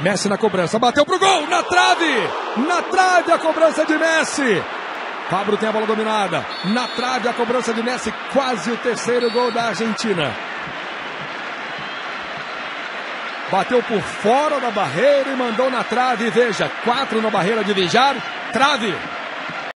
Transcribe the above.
Messi na cobrança, bateu pro gol, na trave! Na trave a cobrança de Messi! Fabro tem a bola dominada, na trave a cobrança de Messi, quase o terceiro gol da Argentina. Bateu por fora da barreira e mandou na trave. Veja, quatro na barreira de Vijar, trave.